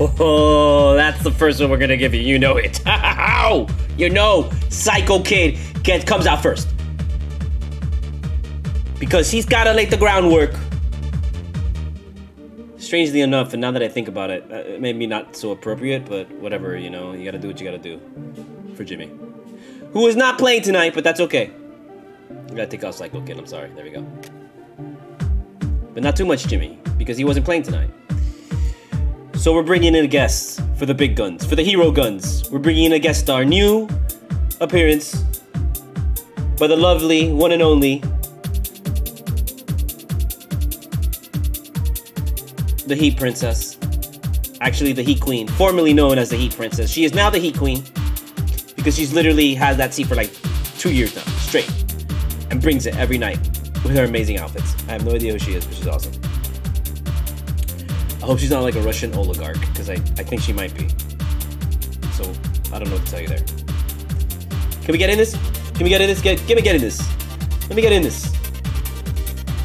Oh, that's the first one we're gonna give you. You know it. How? you know, Psycho Kid get, comes out first. Because he's gotta lay the groundwork. Strangely enough, and now that I think about it, uh, it may be not so appropriate, but whatever, you know, you gotta do what you gotta do for Jimmy. Who is not playing tonight, but that's okay. I gotta take out Psycho Kid, I'm sorry. There we go. But not too much Jimmy, because he wasn't playing tonight. So we're bringing in a guest for the big guns, for the hero guns. We're bringing in a guest star, new appearance by the lovely one and only, the Heat Princess. Actually, the Heat Queen, formerly known as the Heat Princess. She is now the Heat Queen because she's literally had that seat for like two years now, straight, and brings it every night with her amazing outfits. I have no idea who she is, but she's awesome. Hope she's not like a Russian oligarch, because I, I think she might be. So, I don't know what to tell you there. Can we get in this? Can we get in this? Get, get me get in this. Let me get in this.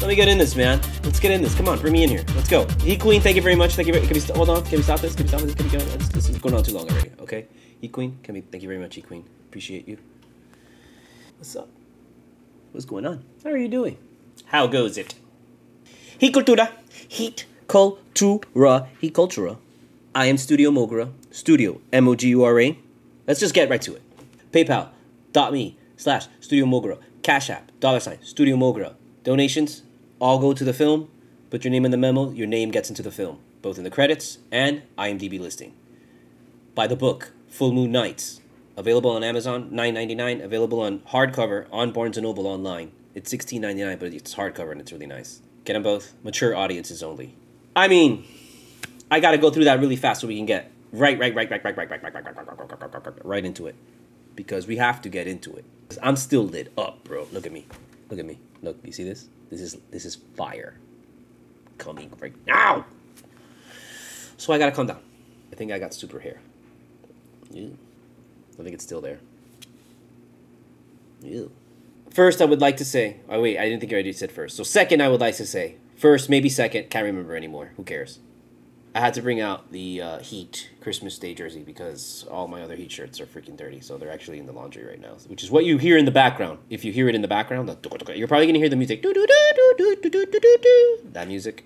Let me get in this, man. Let's get in this. Come on, bring me in here. Let's go. Heat Queen, thank you very much. Thank you very, can we, hold on. Can we stop this? Can we stop this? Can we go? This, this is going on too long already, okay? Heat Queen, can we, thank you very much, Heat Queen. Appreciate you. What's up? What's going on? How are you doing? How goes it? Heat Cultura. Heat Cultura. Heat Cultura. I am Studio Mogura. Studio, M-O-G-U-R-A. Let's just get right to it. PayPal.me slash Studio Mogura. Cash App, dollar sign, Studio Mogura. Donations all go to the film. Put your name in the memo, your name gets into the film, both in the credits and IMDb listing. Buy the book, Full Moon Nights. Available on Amazon, $9.99. Available on hardcover on Barnes & Noble online. It's $16.99, but it's hardcover and it's really nice. Get them both. Mature audiences only. I mean, I gotta go through that really fast so we can get right, right, right, right, right, right, right, right, right, right, right, right, right, right, right, right into it. Because we have to get into it. I'm still lit up, bro. Look at me. Look at me. Look, you see this? This is this is fire. Coming right now. So I gotta calm down. I think I got super hair. Ew. I think it's still there. Ew. First, I would like to say. Oh wait, I didn't think I already said first. So second, I would like to say first, maybe second. Can't remember anymore. Who cares? I had to bring out the uh, Heat Christmas Day jersey because all my other Heat shirts are freaking dirty. So they're actually in the laundry right now, which is what you hear in the background. If you hear it in the background, you're probably gonna hear the music. That music,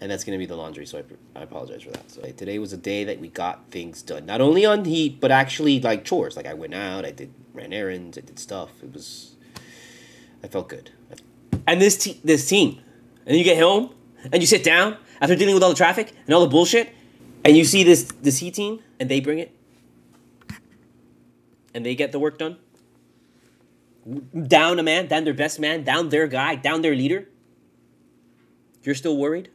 and that's gonna be the laundry. So I, I apologize for that. So today was a day that we got things done, not only on Heat, but actually like chores. Like I went out, I did ran errands, I did stuff. It was, I felt good. And this te- this team, and you get home and you sit down after dealing with all the traffic and all the bullshit, and you see this this Heat team, and they bring it, and they get the work done. Down a man, down their best man, down their guy, down their leader. You're still worried?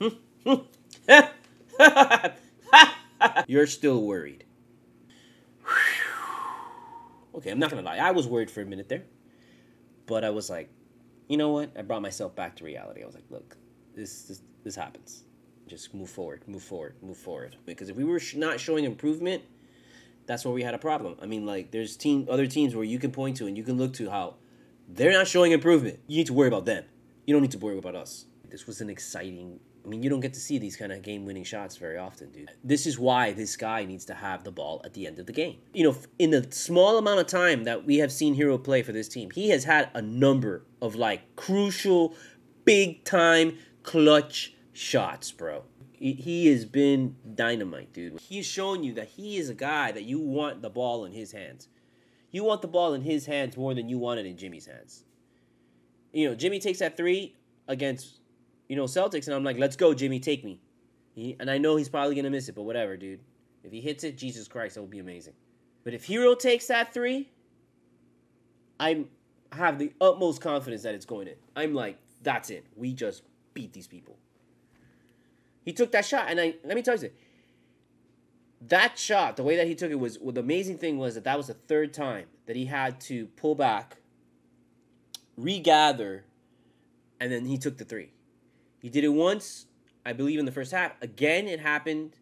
Hmm. Hmm. You're still worried. Okay, I'm not gonna lie. I was worried for a minute there, but I was like, you know what? I brought myself back to reality. I was like, look, this this, this happens. Just move forward, move forward, move forward. Because if we were sh- not showing improvement, that's where we had a problem. I mean, like, there's team other teams where you can point to and you can look to how they're not showing improvement. You need to worry about them. You don't need to worry about us. This was an exciting. I mean, you don't get to see these kind of game-winning shots very often, dude. This is why this guy needs to have the ball at the end of the game. You know, in the small amount of time that we have seen Herro play for this team, he has had a number of like crucial, big-time, clutch shots, bro. He, he has been dynamite, dude. He's shown you that he is a guy that you want the ball in his hands. You want the ball in his hands more than you want it in Jimmy's hands. You know, Jimmy takes that three against, you know, Celtics, and I'm like, let's go, Jimmy, take me. He, and I know he's probably to miss it, but whatever, dude. If he hits it, Jesus Christ, that would be amazing. But if Herro takes that three, I have the utmost confidence that it's going in. I'm like, that's it. We just beat these people. He took that shot, and I let me tell you, something. that shot, the way that he took it was well, the amazing thing was that that was the third time that he had to pull back, regather, and then he took the three. He did it once, I believe, in the first half. Again, it happened.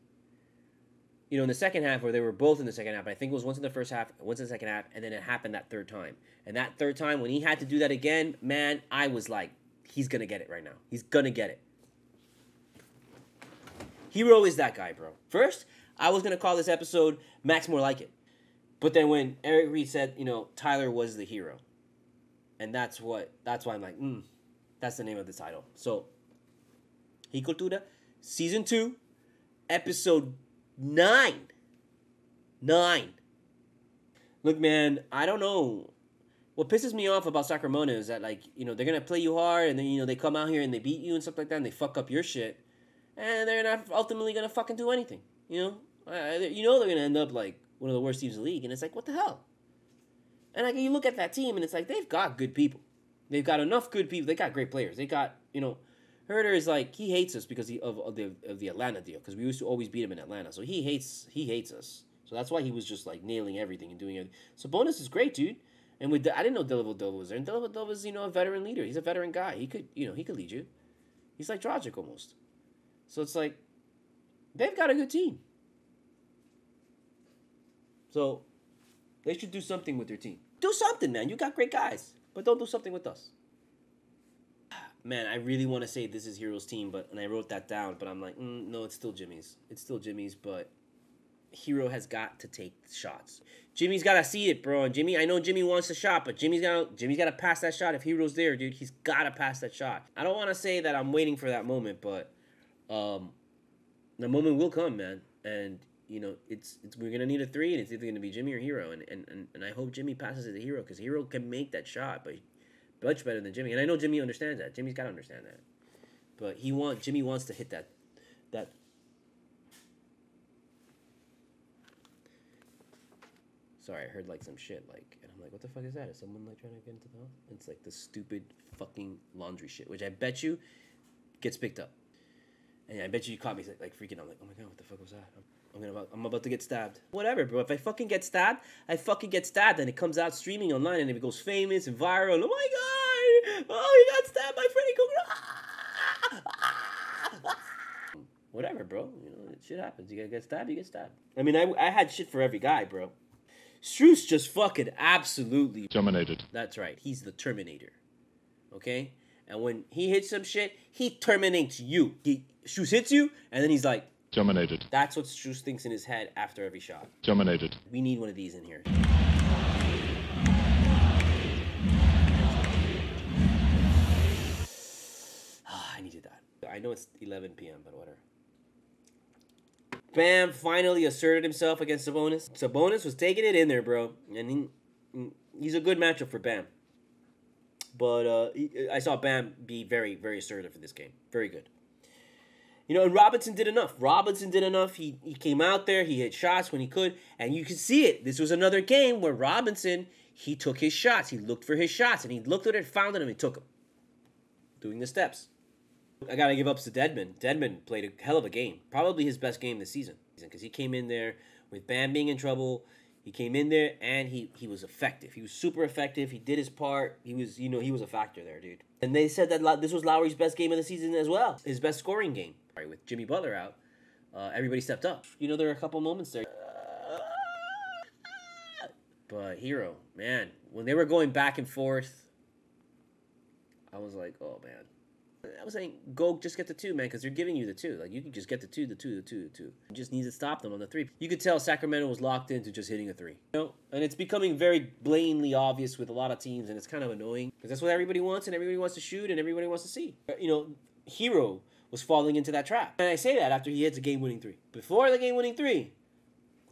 You know, in the second half, where they were both in the second half. I think it was once in the first half, once in the second half, and then it happened that third time. And that third time, when he had to do that again, man, I was like, he's gonna get it right now. He's gonna get it. Herro is that guy, bro. First, I was gonna call this episode Max More Like It. But then when Eric Reid said, you know, Tyler was the hero. And that's what that's why I'm like, mm, that's the name of the title. So Heat Cultura, season two, episode nine. Nine. Look, man, I don't know. What pisses me off about Sacramento is that, like, you know, they're gonna play you hard, and then you know they come out here and they beat you and stuff like that, and they fuck up your shit, and they're not ultimately gonna fucking do anything. You know, you know they're gonna end up like one of the worst teams in the league, and it's like, what the hell? And like you look at that team, and it's like they've got good people. They've got enough good people. They got great players. They got you know, Huerter is like he hates us because he, of, of the of the Atlanta deal because we used to always beat him in Atlanta. So he hates he hates us. So that's why he was just like nailing everything and doing it. Sabonis is great, dude. And with I didn't know Dellavedova was there. And Dellavedova is you know a veteran leader. He's a veteran guy. He could you know he could lead you. He's like Dragic almost. So it's like they've got a good team. So they should do something with their team. Do something, man. You got great guys, but don't do something with us. Man, I really want to say this is Herro's team, but and I wrote that down, but I'm like, mm, no, it's still Jimmy's. It's still Jimmy's, but Herro has got to take shots. Jimmy's got to see it, bro. And Jimmy, I know Jimmy wants a shot, but Jimmy's got Jimmy's got to pass that shot. If Herro's there, dude, he's got to pass that shot. I don't want to say that I'm waiting for that moment, but um, the moment will come, man. And you know, it's, it's we're gonna need a three, and it's either gonna be Jimmy or Herro, and and, and, and I hope Jimmy passes it to Herro because Herro can make that shot, but much better than Jimmy, and I know Jimmy understands that. Jimmy's gotta understand that, but he want Jimmy wants to hit that that. Sorry, I heard like some shit like, and I'm like, what the fuck is that? Is someone like trying to get into the house? It's like the stupid fucking laundry shit, which I bet you gets picked up. And I bet you you caught me like freaking. I'm like, oh my god, what the fuck was that? I'm gonna I'm about to get stabbed. Whatever, bro. If I fucking get stabbed, I fucking get stabbed, and it comes out streaming online, and it goes famous and viral. Oh my god! Oh, he got stabbed by Freddy Krueger. Whatever, bro. You know, shit happens. You gotta get stabbed, you get stabbed. I mean, I, I had shit for every guy, bro. Strus just fucking absolutely terminated. That's right. He's the Terminator. Okay? And when he hits some shit, he terminates you. He Strus hits you, and then he's like, Terminated. That's what Strus thinks in his head after every shot. Terminated. We need one of these in here. I needed that. I know it's 11 p.m., but whatever. Bam finally asserted himself against Sabonis. Sabonis was taking it in there, bro. And he, he's a good matchup for Bam. But uh, I saw Bam be very, very assertive for this game. Very good. You know, and Robinson did enough. Robinson did enough. He he came out there, he hit shots when he could, and you can see it. This was another game where Robinson he took his shots. He looked for his shots, and he looked at it, found it, and he took them. Doing the steps. I gotta give ups to Dedmon. Dedmon played a hell of a game, probably his best game this season, because he came in there with Bam being in trouble. He came in there and he he was effective. He was super effective. He did his part. He was you know he was a factor there, dude. And they said that this was Lowry's best game of the season as well, his best scoring game with Jimmy Butler out, uh, everybody stepped up. You know, there are a couple moments there. But Herro, man, when they were going back and forth, I was like, oh man. I was saying, go just get the two, man, because they're giving you the two. Like, you can just get the two, the two, the two, the two. You just need to stop them on the three. You could tell Sacramento was locked into just hitting a three. You know? And it's becoming very blatantly obvious with a lot of teams, and it's kind of annoying because that's what everybody wants, and everybody wants to shoot, and everybody wants to see. You know, Herro was falling into that trap. And I say that after he hits a game-winning three. Before the game-winning three,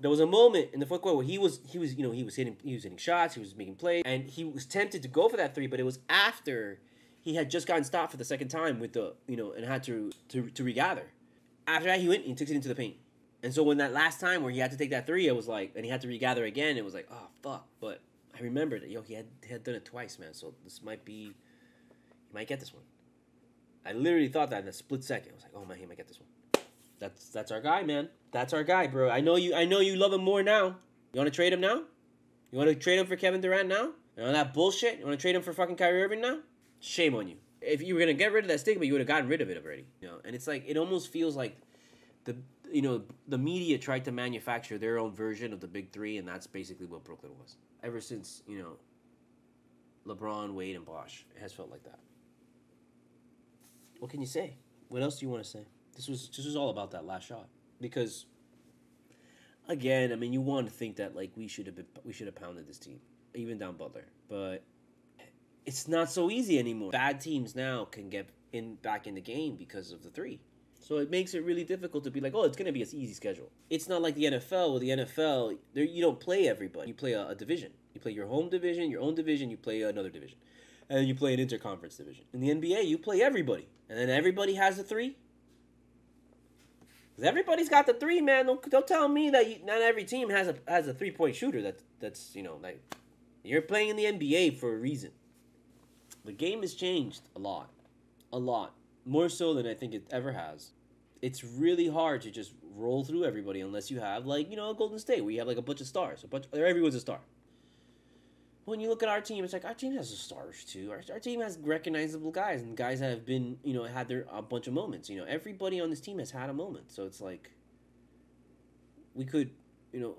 there was a moment in the fourth quarter where he was he was you know he was hitting he was hitting shots, he was making plays, and he was tempted to go for that three, but it was after he had just gotten stopped for the second time with the you know and had to to, to regather. After that, he went and took it into the paint. And so when that last time where he had to take that three, it was like, and he had to regather again. It was like, oh fuck. But I remembered, that yo, he had he had done it twice, man. So this might be, he might get this one. I literally thought that in a split second. I was like, oh man, he might get this one. That's that's our guy, man. That's our guy, bro. I know you. I know you love him more now. You want to trade him now? You want to trade him for Kevin Durant now? You know that bullshit? You want to trade him for fucking Kyrie Irving now? Shame on you. If you were gonna get rid of that stigma, you would have gotten rid of it already. You know, and it's like it almost feels like the you know the media tried to manufacture their own version of the big three, and that's basically what Brooklyn was. Ever since you know LeBron, Wade, and Bosh, it has felt like that. what can you say? What else do you want to say? This was this was all about that last shot because again, I mean, you want to think that like we should have been we should have pounded this team, even down Butler, but it's not so easy anymore. Bad teams now can get in back in the game because of the three. So it makes it really difficult to be like, oh, it's going to be an easy schedule. It's not like the NFL. With the NFL, there you don't play everybody. You play a, a, division. You play your home division, your own division. You play another division, and you play an interconference division. In the NBA, you play everybody, and then everybody has a three. Cause everybody's got the three, man. Don't, don't tell me that you, not every team has a has a three point shooter. That that's you know like you're playing in the NBA for a reason. The game has changed a lot, a lot more so than I think it ever has. It's really hard to just roll through everybody unless you have like you know a Golden State where you have like a bunch of stars, a bunch. Everyone's a star. When you look at our team, it's like our team has stars too. Our, our team has recognizable guys and guys that have been you know had their a bunch of moments. You know everybody on this team has had a moment, so it's like we could you know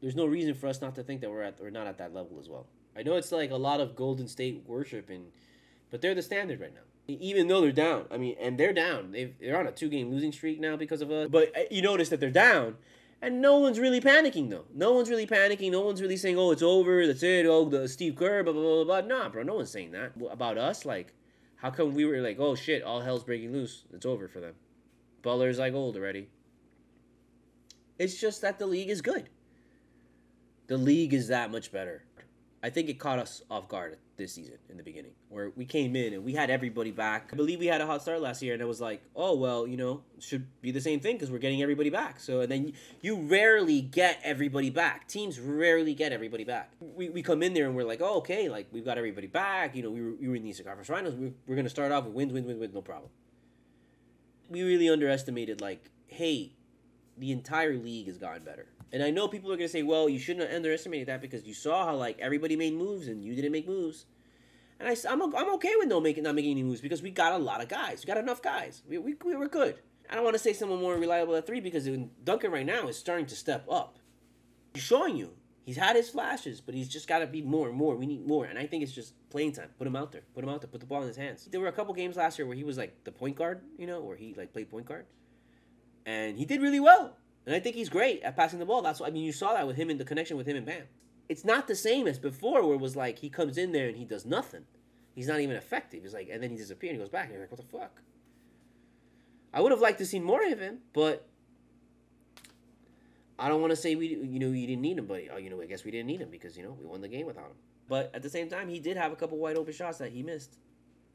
there's no reason for us not to think that we're at we're not at that level as well. I know it's like a lot of Golden State worship and but they're the standard right now even though they're down. I mean, and they're down. they they're on a two game losing streak now because of us. But uh, you notice that they're down, and no one's really panicking though. No one's really panicking. No one's really saying, "Oh, it's over. That's it. Oh, the Steve Kerr, blah blah blah blah." Nah, bro. No one's saying that about us. Like, how come we were like, "Oh shit, all hell's breaking loose. It's over for them." Butler's like old already. It's just that the league is good. The league is that much better. I think it caught us off guard this season in the beginning, where we came in and we had everybody back. I believe we had a hot start last year, and it was like, oh well, you know, should be the same thing because we're getting everybody back. So and then you rarely get everybody back. Teams rarely get everybody back. We, we come in there and we're like, oh okay, like we've got everybody back. You know, we were, we were in the Eastern Conference Finals. We, we're gonna start off with wins, wins, wins, wins, no problem. We really underestimated like, hey, the entire league has gotten better and I know people are gonna say, well, you shouldn't have underestimated that because you saw how like everybody made moves and you didn't make moves. And I, I'm, I'm okay with no making not making any moves because we got a lot of guys. We got enough guys. We, we, we were good. I don't want to say someone more reliable at three because Duncan right now is starting to step up. He's showing you. He's had his flashes, but he's just got to be more and more. We need more. And I think it's just playing time. Put him out there. Put him out there. Put the ball in his hands. There were a couple games last year where he was like the point guard, you know, where he like played point guard. And he did really well. And I think he's great at passing the ball. That's what I mean. You saw that with him in the connection with him and Bam. It's not the same as before, where it was like he comes in there and he does nothing. He's not even effective. He's like, and then he disappears and he goes back. And you're like, what the fuck? I would have liked to see more of him, but I don't want to say we, you know, you didn't need him, but oh, you know, I guess we didn't need him because you know we won the game without him. But at the same time, he did have a couple wide open shots that he missed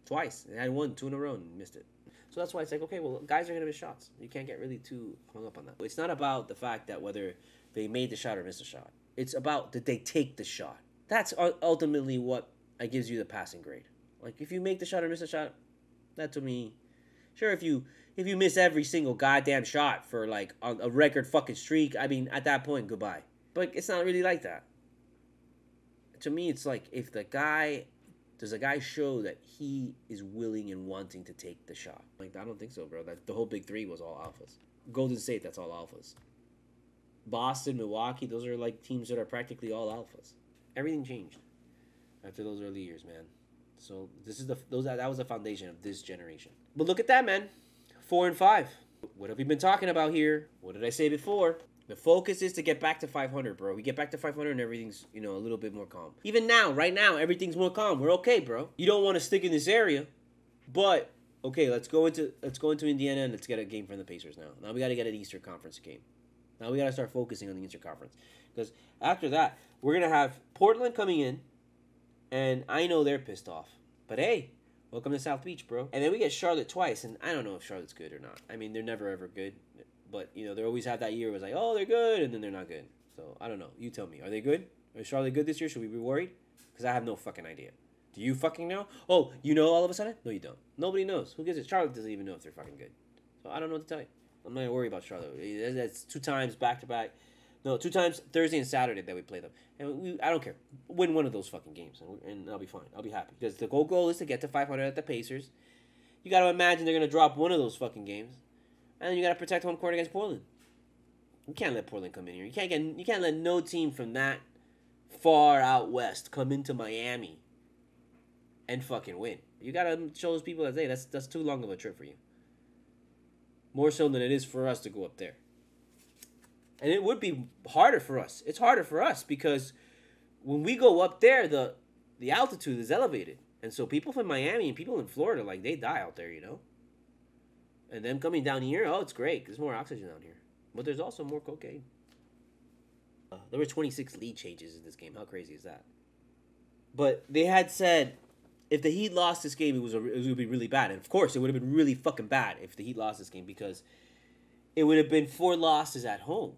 twice. He had one, two in a row, and missed it. So that's why it's like, okay, well, guys are going to miss shots. You can't get really too hung up on that. It's not about the fact that whether they made the shot or missed the shot. It's about did they take the shot. That's ultimately what uh, gives you the passing grade. Like if you make the shot or miss the shot, that to me, sure if you if you miss every single goddamn shot for like a record fucking streak, I mean at that point goodbye. But it's not really like that. To me, it's like if the guy does a guy show that he is willing and wanting to take the shot? Like I don't think so, bro. That the whole big three was all alphas. Golden State, that's all alphas. Boston, Milwaukee, those are like teams that are practically all alphas. Everything changed after those early years, man. So this is the those that that was the foundation of this generation. But look at that, man. Four and five. What have we been talking about here? What did I say before? The focus is to get back to 500, bro. We get back to 500 and everything's, you know, a little bit more calm. Even now, right now, everything's more calm. We're okay, bro. You don't want to stick in this area, but okay, let's go into let's go into Indiana and let's get a game from the Pacers now. Now we got to get an Eastern Conference game. Now we got to start focusing on the Eastern Conference because after that, we're gonna have Portland coming in, and I know they're pissed off. But hey, welcome to South Beach, bro. And then we get Charlotte twice, and I don't know if Charlotte's good or not. I mean, they're never ever good. But you know, they always have that year where it's like, oh, they're good, and then they're not good. So I don't know. You tell me. Are they good? Are Charlotte good this year? Should we be worried? Because I have no fucking idea. Do you fucking know? Oh, you know all of a sudden? No, you don't. Nobody knows. Who gives it? Charlotte doesn't even know if they're fucking good. So I don't know what to tell you. I'm not gonna worry about Charlotte. That's two times back to back. No, two times Thursday and Saturday that we play them, and we, I don't care. Win one of those fucking games, and, and I'll be fine. I'll be happy because the goal goal is to get to 500 at the Pacers. You got to imagine they're gonna drop one of those fucking games, and then you got to protect home court against Portland. You can't let Portland come in here. You can't get you can't let no team from that far out west come into Miami and fucking win. You gotta show those people that hey, that's that's too long of a trip for you. More so than it is for us to go up there. And it would be harder for us. It's harder for us because when we go up there, the the altitude is elevated. And so people from Miami and people in Florida, like they die out there, you know? And them coming down here, oh, it's great. There's more oxygen down here. But there's also more cocaine. Uh, there were 26 lead changes in this game. How crazy is that? But they had said if the Heat lost this game, it was a, it would be really bad. And of course, it would have been really fucking bad if the Heat lost this game because it would have been four losses at home.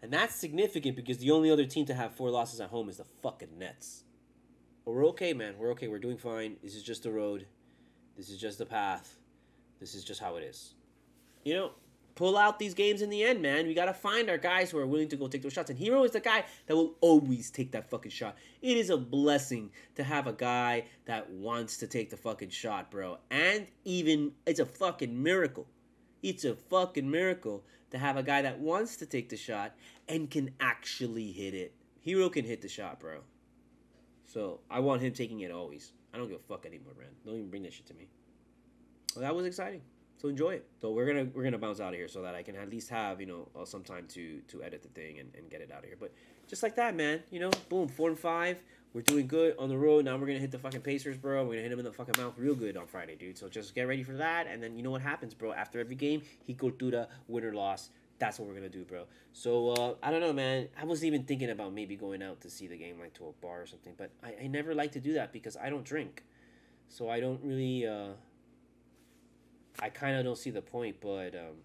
And that's significant because the only other team to have four losses at home is the fucking Nets. But we're okay, man. We're okay. We're doing fine. This is just the road. This is just the path. This is just how it is. You know, pull out these games in the end, man. We gotta find our guys who are willing to go take those shots. And Herro is the guy that will always take that fucking shot. It is a blessing to have a guy that wants to take the fucking shot, bro. And even it's a fucking miracle. It's a fucking miracle to have a guy that wants to take the shot and can actually hit it. Herro can hit the shot, bro. So I want him taking it always. I don't give a fuck anymore, man. Don't even bring that shit to me. Well, that was exciting. So enjoy it. So we're gonna we're gonna bounce out of here so that I can at least have you know uh, some time to to edit the thing and, and get it out of here. But just like that, man. You know, boom, four and five. We're doing good on the road. Now we're gonna hit the fucking Pacers, bro. We're gonna hit them in the fucking mouth real good on Friday, dude. So just get ready for that. And then you know what happens, bro. After every game, he go through the win or loss. That's what we're gonna do, bro. So uh, I don't know, man. I was even thinking about maybe going out to see the game, like to a bar or something. But I, I never like to do that because I don't drink, so I don't really. Uh, I kind of don't see the point, but um,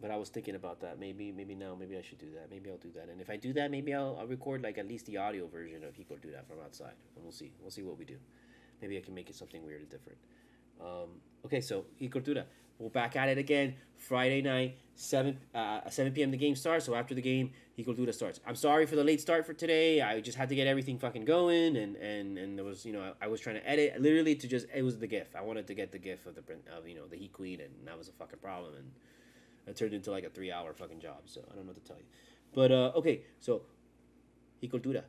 but I was thinking about that. Maybe maybe now maybe I should do that. Maybe I'll do that. And if I do that, maybe I'll, I'll record like at least the audio version of Hiko do that from outside, and we'll see. We'll see what we do. Maybe I can make it something weird and different. Um, okay, so Heat Cultura. We're back at it again. Friday night, 7 uh, 7 p.m. the game starts. So after the game, Heat Cultura starts. I'm sorry for the late start for today. I just had to get everything fucking going. And, and, and there was, you know, I, I was trying to edit literally to just, it was the GIF. I wanted to get the GIF of the, of, you know, the Heat Queen. And that was a fucking problem. And it turned into like a three hour fucking job. So I don't know what to tell you. But, uh, okay. So, Heat Cultura.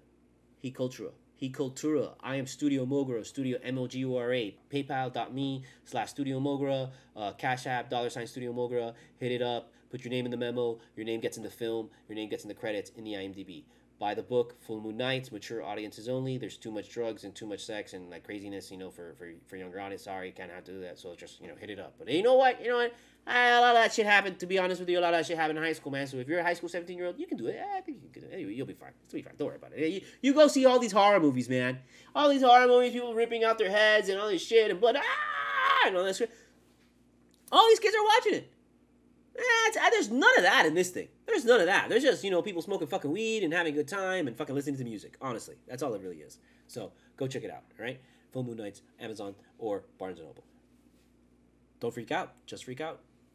Hikultura. Heat Cultura. I am Studio Mogura, Studio M O G U R A. PayPal.me slash Studio Mogura. Uh, Cash App, dollar sign Studio Mogura. Hit it up. Put your name in the memo. Your name gets in the film. Your name gets in the credits in the IMDb. Buy the book, Full Moon Nights, mature audiences only. There's too much drugs and too much sex and like craziness, you know, for, for, for younger audience. Sorry, can't have to do that. So just, you know, hit it up. But you know what? You know what? a lot of that shit happened, to be honest with you. A lot of that shit happened in high school, man. So if you're a high school 17 year old, you can do it. I think you can. do Anyway, you'll be fine. It'll be fine. Don't worry about it. You, you go see all these horror movies, man. All these horror movies, people ripping out their heads and all this shit and blood. Ah, and all that shit. All these kids are watching it. Eh, there's none of that in this thing. There's none of that. There's just, you know, people smoking fucking weed and having a good time and fucking listening to the music. Honestly, that's all it really is. So go check it out, all right? Full Moon Nights, Amazon, or Barnes & Noble. Don't freak out. Just freak out.